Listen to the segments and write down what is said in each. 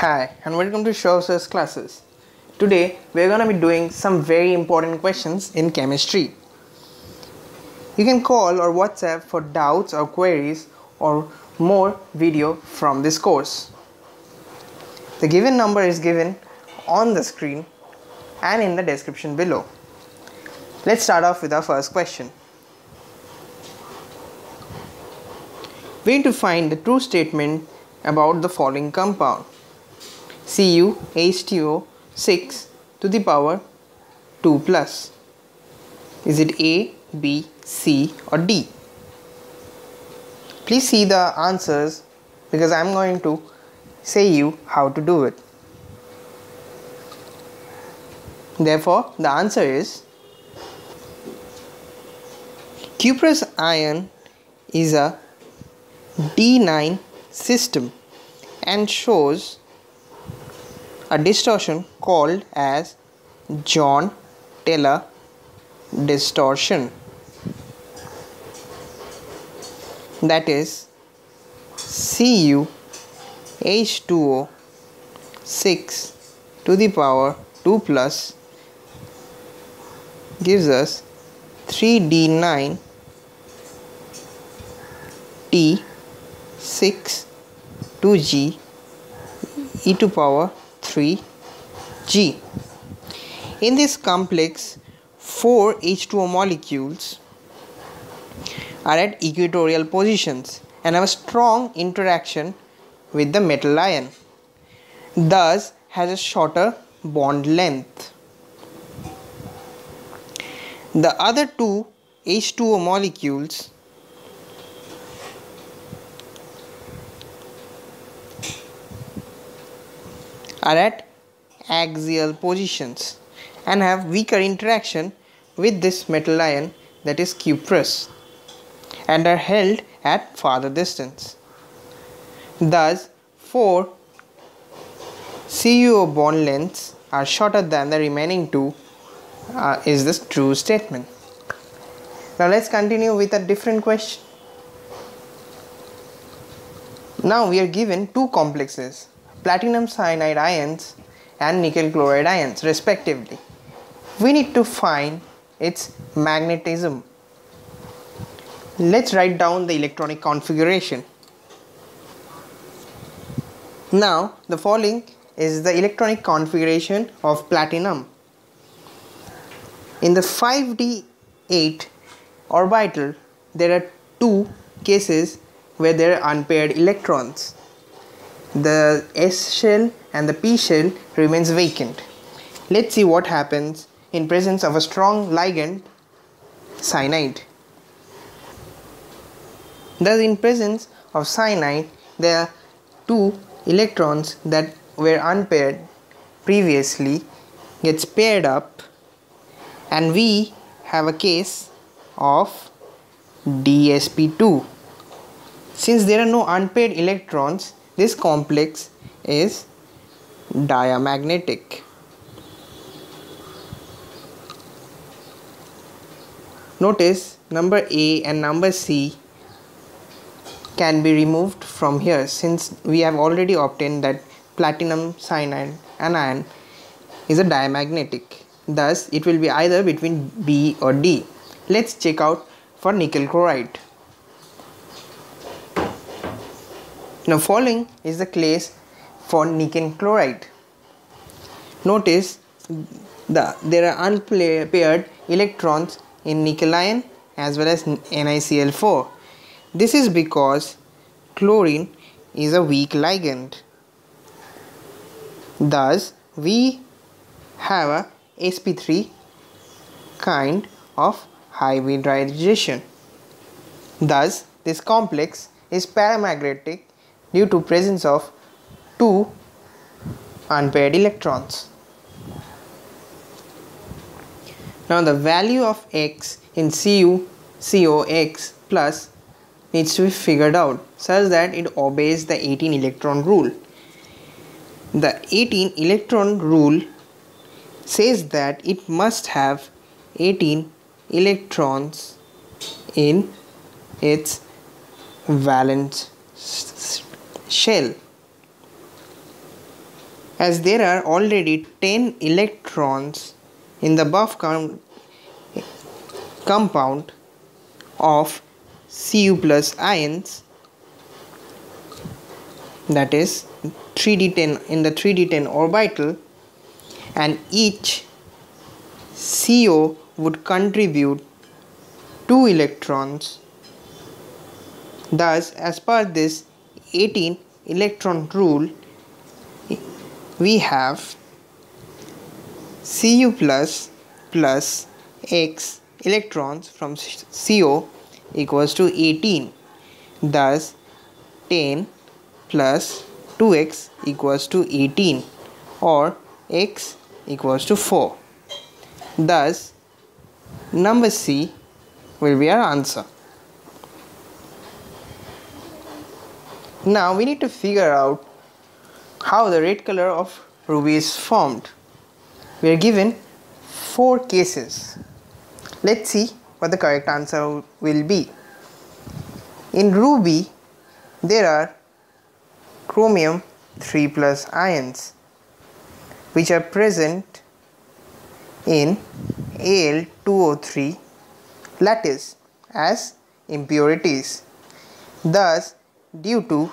Hi and welcome to Show's classes. Today we're going to be doing some very important questions in chemistry. You can call or WhatsApp for doubts or queries or more video from this course. The given number is given on the screen and in the description below. Let's start off with our first question. We need to find the true statement about the following compound. CuH2O6 to the power 2 plus. Is it A, B, C or D? Please see the answers because I am going to say you how to do it. Therefore, the answer is cuprous ion is a D9 system and shows a distortion called as John Taylor distortion. That is Cu H2O 6 to the power 2 plus gives us 3D9 T 6 2G e to power 3G. In this complex, four H2O molecules are at equatorial positions and have a strong interaction with the metal ion, thus has a shorter bond length. The other two H2O molecules are at axial positions and have weaker interaction with this metal ion that is cuprous and are held at farther distance. Thus, four CuO bond lengths are shorter than the remaining two uh, is this true statement. Now let's continue with a different question. Now we are given two complexes platinum cyanide ions and nickel chloride ions respectively. We need to find its magnetism. Let's write down the electronic configuration. Now the following is the electronic configuration of platinum. In the 5d8 orbital there are two cases where there are unpaired electrons the S shell and the P shell remains vacant. Let's see what happens in presence of a strong ligand cyanide. Thus in presence of cyanide there are two electrons that were unpaired previously gets paired up and we have a case of DsP2. Since there are no unpaired electrons this complex is diamagnetic. Notice number A and number C can be removed from here since we have already obtained that platinum cyanide anion is a diamagnetic. Thus, it will be either between B or D. Let's check out for nickel chloride. Now following is the case for nickel chloride. Notice the, there are unpaired electrons in nickel ion as well as NiCl4. This is because chlorine is a weak ligand. Thus, we have a sp3 kind of hybridization. Thus, this complex is paramagnetic due to presence of two unpaired electrons. Now the value of x in Cu COX plus needs to be figured out such that it obeys the 18 electron rule. The 18 electron rule says that it must have 18 electrons in its valence shell. as there are already 10 electrons in the buff com compound of Cu plus ions that is 3d10 in the 3d10 orbital and each CO would contribute 2 electrons thus as per this 18 electron rule we have Cu plus plus x electrons from CO equals to 18 thus 10 plus 2x equals to 18 or x equals to 4 thus number C will be our answer now we need to figure out how the red color of ruby is formed. We are given four cases. Let's see what the correct answer will be. In ruby there are chromium 3 plus ions which are present in Al2O3 lattice as impurities. Thus due to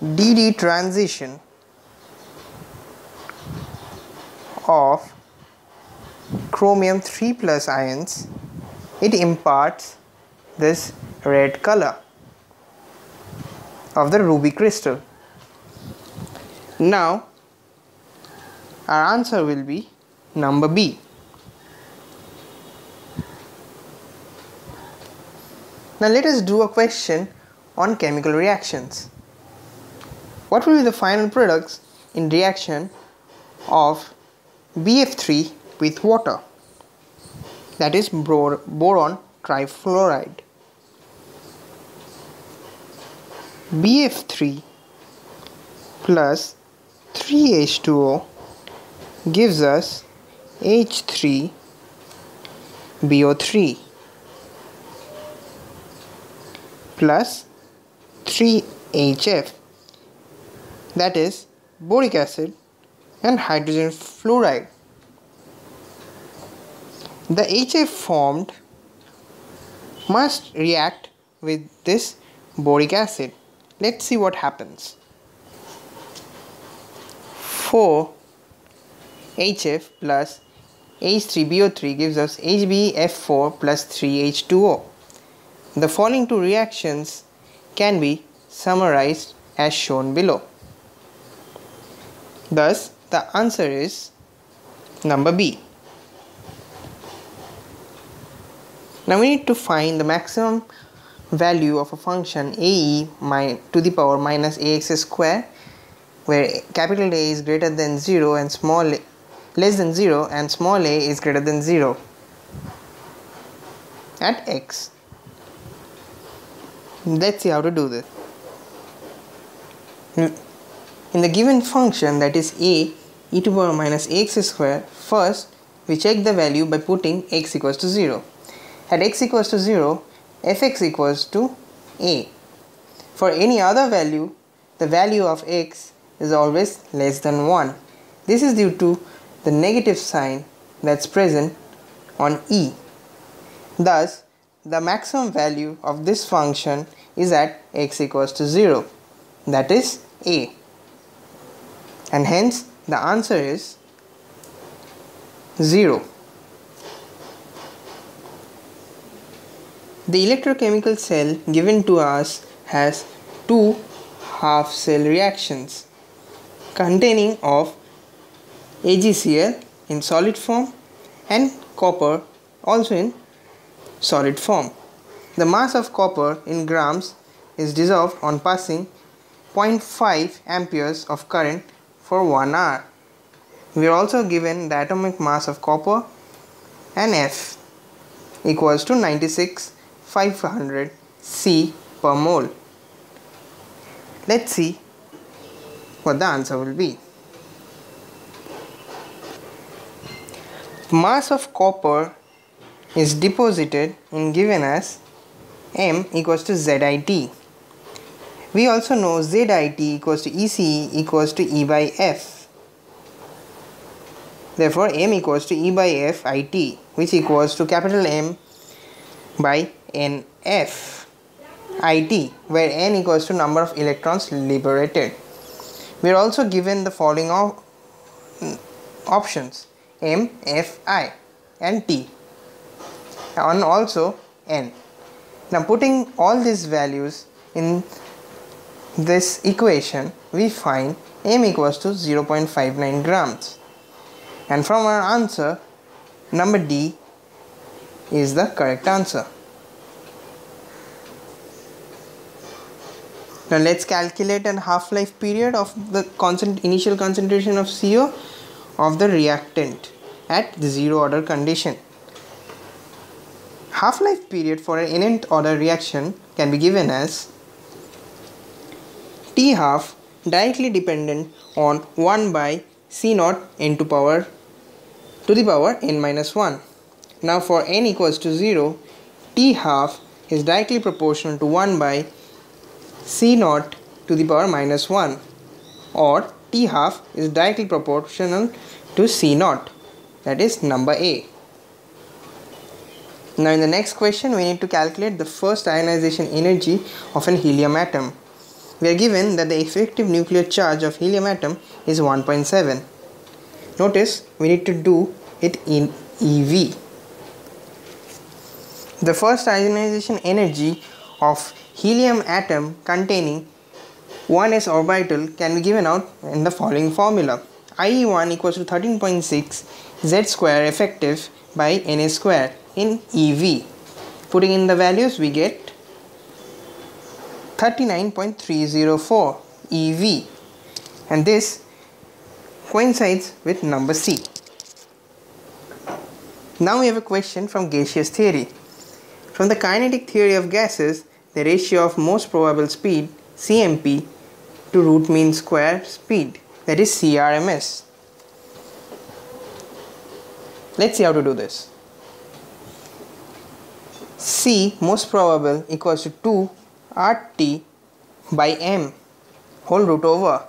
DD transition of chromium 3 plus ions it imparts this red color of the ruby crystal. Now our answer will be number B. Now let us do a question on chemical reactions. What will be the final products in reaction of BF3 with water that is boron trifluoride. BF3 plus 3H2O gives us H3BO3 plus 3HF that is boric acid and hydrogen fluoride. The HF formed must react with this boric acid. Let's see what happens. 4 HF plus H3BO3 gives us HBF4 plus 3H2O. The following two reactions can be summarized as shown below. Thus, the answer is number B. Now we need to find the maximum value of a function ae to the power minus ax square where capital A is greater than 0 and small a less than 0 and small a is greater than 0 at x. Let's see how to do this. In the given function that is a e to power minus ax square, first we check the value by putting x equals to 0. At x equals to 0, fx equals to a. For any other value, the value of x is always less than 1. This is due to the negative sign that's present on e. Thus, the maximum value of this function is at x equals to 0 that is a and hence the answer is 0. The electrochemical cell given to us has two half cell reactions containing of AgCl in solid form and copper also in solid form. The mass of copper in grams is dissolved on passing 0.5 amperes of current for 1 hour. We are also given the atomic mass of copper and F equals to 96500 C per mole. Let's see what the answer will be. Mass of copper is deposited in given as m equals to zit. We also know zit equals to ECE equals to E by F. Therefore, m equals to E by F IT, which equals to capital M by NF IT, where n equals to number of electrons liberated. We are also given the following op options M, F, I and T and also N. Now putting all these values in this equation we find M equals to 0.59 grams and from our answer number D is the correct answer. Now let's calculate an half-life period of the constant initial concentration of CO of the reactant at the zero order condition. Half-life period for an nth order reaction can be given as T half directly dependent on 1 by C naught n to power to the power n minus 1. Now for n equals to 0, T half is directly proportional to 1 by C naught to the power minus 1 or T half is directly proportional to C naught that is number A. Now in the next question we need to calculate the first ionization energy of an helium atom. We are given that the effective nuclear charge of helium atom is 1.7. Notice we need to do it in EV. The first ionization energy of helium atom containing 1s orbital can be given out in the following formula. IE1 equals to 13.6 Z square effective by Na square in EV. Putting in the values we get 39.304 EV and this coincides with number C. Now we have a question from gaseous theory. From the kinetic theory of gases, the ratio of most probable speed CMP to root mean square speed that is CRMS. Let's see how to do this. C most probable equals to 2 RT by M whole root over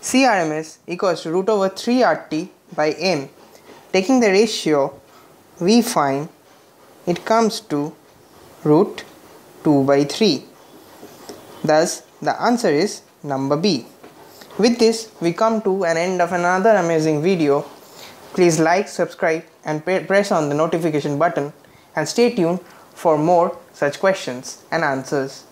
CRMS equals to root over 3 RT by M. Taking the ratio we find it comes to root 2 by 3. Thus, the answer is number B. With this, we come to an end of another amazing video. Please like, subscribe and press on the notification button and stay tuned for more such questions and answers.